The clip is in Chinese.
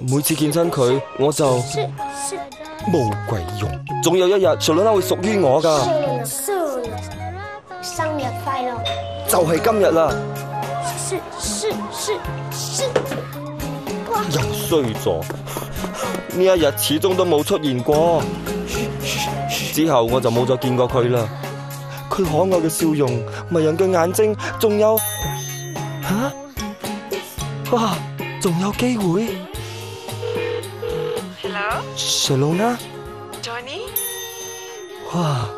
每次见亲佢，我就冇鬼用。总有一日，Shalona 会属于我噶。生日快乐！就系今日啦。是是是是。又衰咗，呢一日始终都冇出现过。之后我就冇再见过佢啦。佢可爱嘅笑容，迷人嘅眼睛，仲有吓哇，仲有機會。Hello，小龙呢 Johnny，哇！